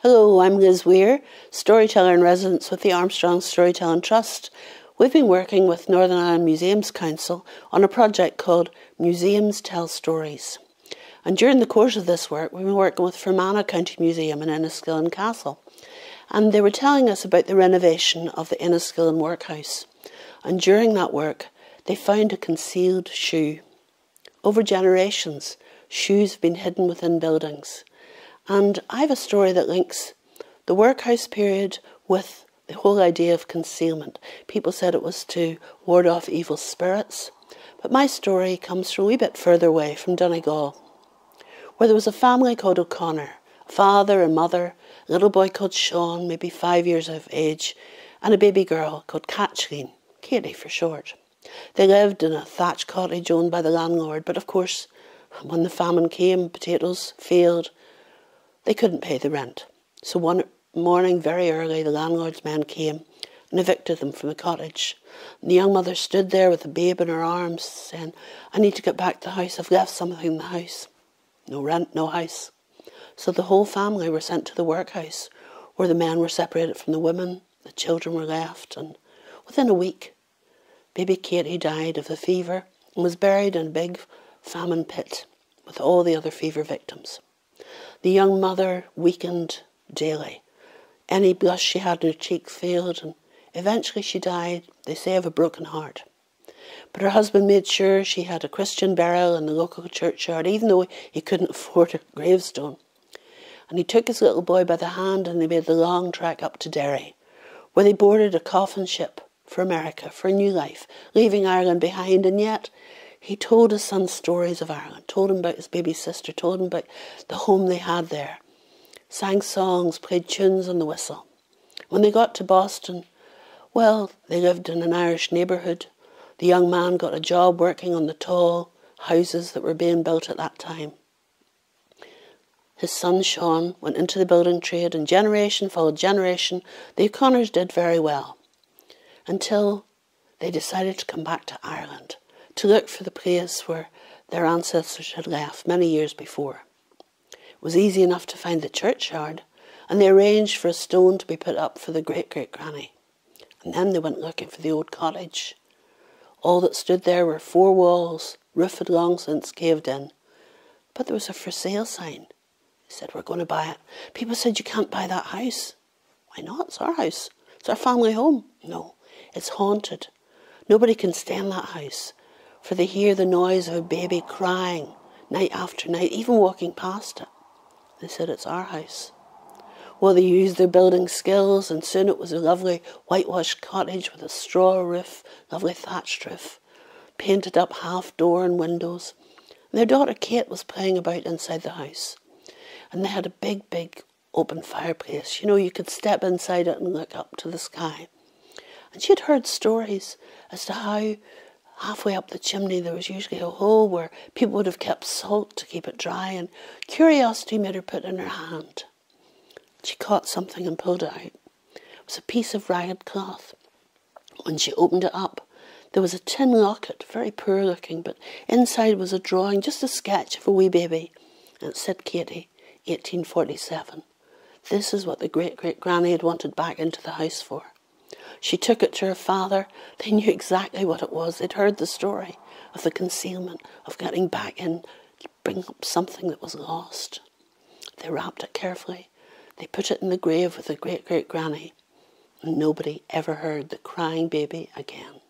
Hello, I'm Liz Weir, storyteller in residence with the Armstrong Storytelling Trust. We've been working with Northern Ireland Museums Council on a project called Museums Tell Stories. And during the course of this work, we've been working with Fermanagh County Museum in Enniskillen Castle. And they were telling us about the renovation of the Enniskillen Workhouse. And during that work, they found a concealed shoe. Over generations, shoes have been hidden within buildings. And I have a story that links the workhouse period with the whole idea of concealment. People said it was to ward off evil spirits. But my story comes from a wee bit further away, from Donegal, where there was a family called O'Connor, a father and mother, a little boy called Sean, maybe five years of age, and a baby girl called Kathleen, Katie for short. They lived in a thatched cottage owned by the landlord, but of course, when the famine came, potatoes failed, they couldn't pay the rent. So one morning, very early, the landlord's men came and evicted them from the cottage. And the young mother stood there with the babe in her arms, saying, I need to get back to the house. I've left something in the house. No rent, no house. So the whole family were sent to the workhouse, where the men were separated from the women, the children were left, and within a week, baby Katie died of the fever and was buried in a big famine pit with all the other fever victims. The young mother weakened daily. Any blush she had in her cheeks failed, and eventually she died, they say, of a broken heart. But her husband made sure she had a Christian burial in the local churchyard, even though he couldn't afford a gravestone and he took his little boy by the hand and they made the long trek up to Derry, where they boarded a coffin ship for America, for a new life, leaving Ireland behind. And yet, he told his son stories of Ireland, told him about his baby sister, told him about the home they had there, sang songs, played tunes on the whistle. When they got to Boston, well, they lived in an Irish neighbourhood. The young man got a job working on the tall houses that were being built at that time. His son Sean went into the building trade, and generation followed generation, the O'Connors did very well. Until they decided to come back to Ireland to look for the place where their ancestors had left many years before. It was easy enough to find the churchyard, and they arranged for a stone to be put up for the great great granny. And then they went looking for the old cottage. All that stood there were four walls, roof had long since caved in, but there was a for sale sign he said, We're going to buy it. People said, You can't buy that house. Why not? It's our house. It's our family home. No, it's haunted. Nobody can stay in that house, for they hear the noise of a baby crying night after night, even walking past it. They said, It's our house. Well, they used their building skills, and soon it was a lovely whitewashed cottage with a straw roof, lovely thatched roof, painted up half door and windows. And their daughter Kate was playing about inside the house and they had a big, big open fireplace. You know, you could step inside it and look up to the sky. And she had heard stories as to how halfway up the chimney there was usually a hole where people would have kept salt to keep it dry, and curiosity made her put in her hand. She caught something and pulled it out. It was a piece of ragged cloth. When she opened it up, there was a tin locket, very poor looking, but inside was a drawing, just a sketch of a wee baby. And it said Katie. 1847. This is what the great great granny had wanted back into the house for. She took it to her father. They knew exactly what it was. They'd heard the story of the concealment, of getting back in bring up something that was lost. They wrapped it carefully. They put it in the grave with the great great granny. And nobody ever heard the crying baby again.